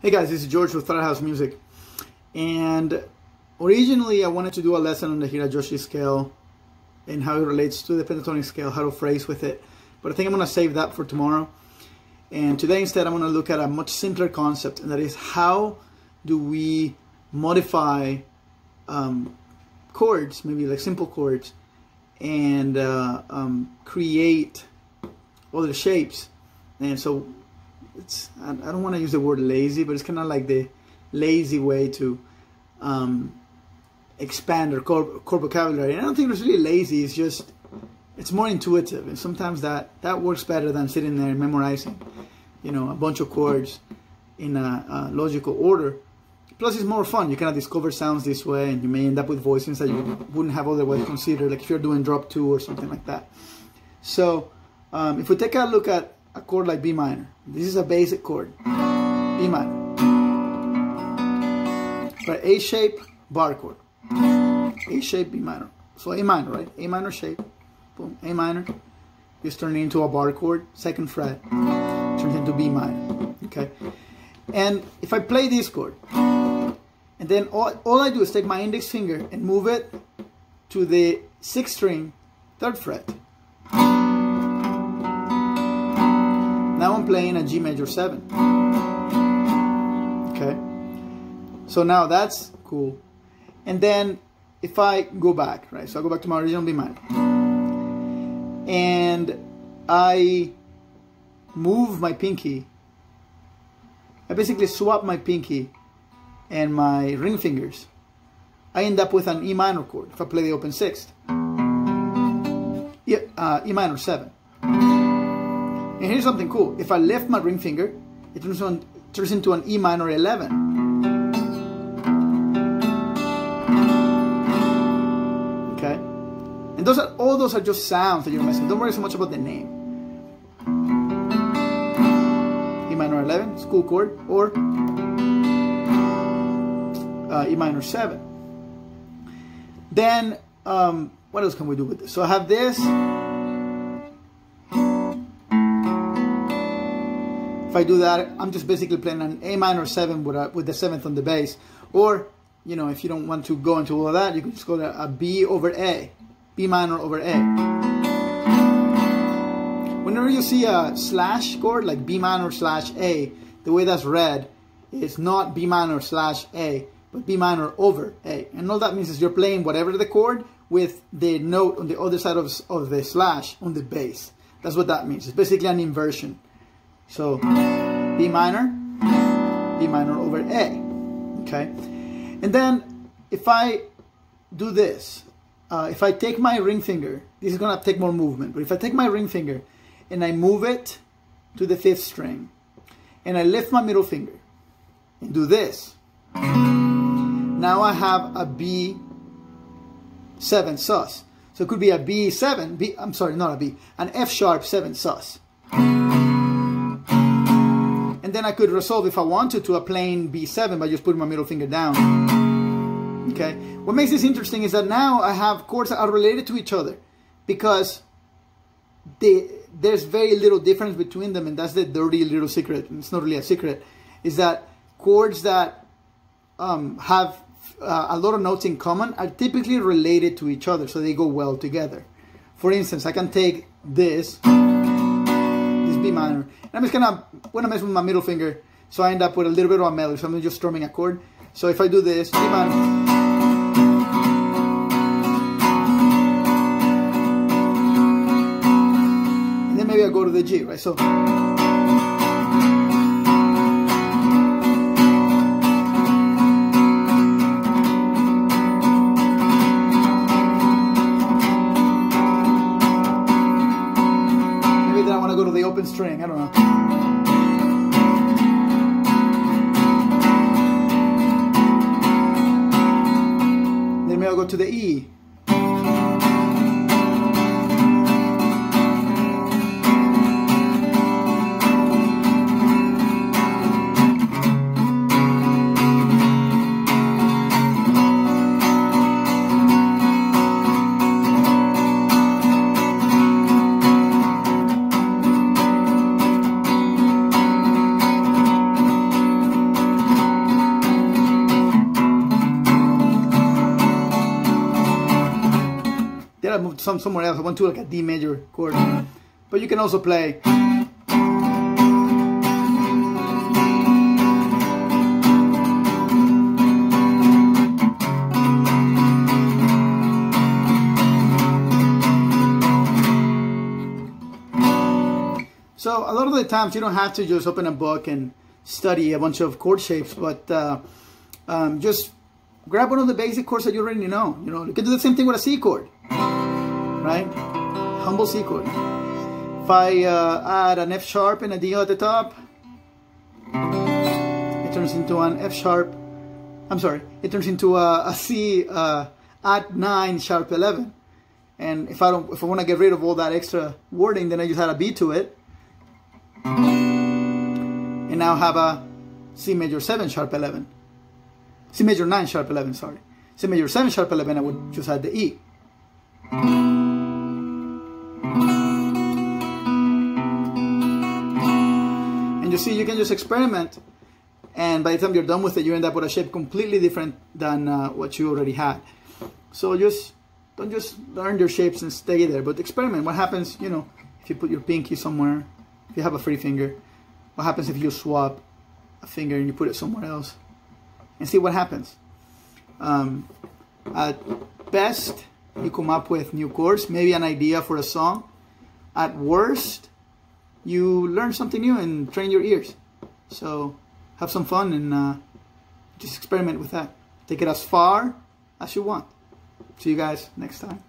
Hey guys, this is George with Firehouse Music. And originally I wanted to do a lesson on the Hirajoshi scale and how it relates to the pentatonic scale, how to phrase with it. But I think I'm going to save that for tomorrow. And today instead I'm going to look at a much simpler concept, and that is how do we modify um, chords, maybe like simple chords, and uh, um, create other shapes. And so it's I, don't want to use the word lazy, but it's kind of like the lazy way to um, expand our chord, chord vocabulary. And I don't think it's really lazy. It's just it's more intuitive, and sometimes that that works better than sitting there memorizing, you know, a bunch of chords in a, a logical order. Plus, it's more fun. You kind of discover sounds this way, and you may end up with voicings that you wouldn't have otherwise considered, like if you're doing drop two or something like that. So, um, if we take a look at a chord like B minor. This is a basic chord. B minor. Right, A shape, bar chord. A shape, B minor. So A minor, right? A minor shape. Boom, A minor. Just turning into a bar chord, second fret. Turns into B minor. Okay? And if I play this chord, and then all, all I do is take my index finger and move it to the sixth string, third fret. Playing a G major 7. Okay. So now that's cool. And then if I go back, right? So I go back to my original B minor. And I move my pinky. I basically swap my pinky and my ring fingers. I end up with an E minor chord if I play the open sixth. Yeah, uh, E minor 7. And here's something cool. If I lift my ring finger, it turns, on, turns into an E minor 11. Okay? And those are all those are just sounds that you're messing. Don't worry so much about the name. E minor 11, school chord, or uh, E minor 7. Then, um, what else can we do with this? So I have this. If I do that, I'm just basically playing an A minor 7 with, a, with the 7th on the bass. Or, you know, if you don't want to go into all of that, you can just go to a B over A. B minor over A. Whenever you see a slash chord, like B minor slash A, the way that's read is not B minor slash A, but B minor over A. And all that means is you're playing whatever the chord with the note on the other side of, of the slash on the bass. That's what that means. It's basically an inversion. So B minor, B minor over A, okay? And then if I do this, uh, if I take my ring finger, this is gonna take more movement, but if I take my ring finger and I move it to the fifth string, and I lift my middle finger and do this, now I have a B7 sus. So it could be a B7, B, I'm sorry, not a B, an F sharp 7 sus and then I could resolve if I wanted to a plain B7 by just putting my middle finger down. Okay, what makes this interesting is that now I have chords that are related to each other because they, there's very little difference between them, and that's the dirty little secret. And It's not really a secret, is that chords that um, have uh, a lot of notes in common are typically related to each other, so they go well together. For instance, I can take this, this. B minor. And I'm just gonna, when I mess with my middle finger, so I end up with a little bit of a melody. So I'm just strumming a chord. So if I do this, B minor. And then maybe I go to the G, right? So. To the E. move some somewhere else. I want to like a D major chord. But you can also play. So a lot of the times you don't have to just open a book and study a bunch of chord shapes, but uh, um, just grab one of the basic chords that you already know. You know, you can do the same thing with a C chord, right? Humble C chord. If I uh, add an F sharp and a D at the top, it turns into an F sharp. I'm sorry, it turns into a, a C uh, at nine sharp 11. And if I don't, if I want to get rid of all that extra wording, then I just add a B to it. And now have a C major 7 sharp 11. C major 9 sharp 11, sorry. C major 7 sharp 11, I would just add the E. you see, you can just experiment, and by the time you're done with it, you end up with a shape completely different than uh, what you already had. So just don't just learn your shapes and stay there, but experiment. What happens, you know, if you put your pinky somewhere, if you have a free finger, what happens if you swap a finger and you put it somewhere else? and see what happens. Um, at best, you come up with new chords, maybe an idea for a song. At worst, you learn something new and train your ears. So have some fun and uh, just experiment with that. Take it as far as you want. See you guys next time.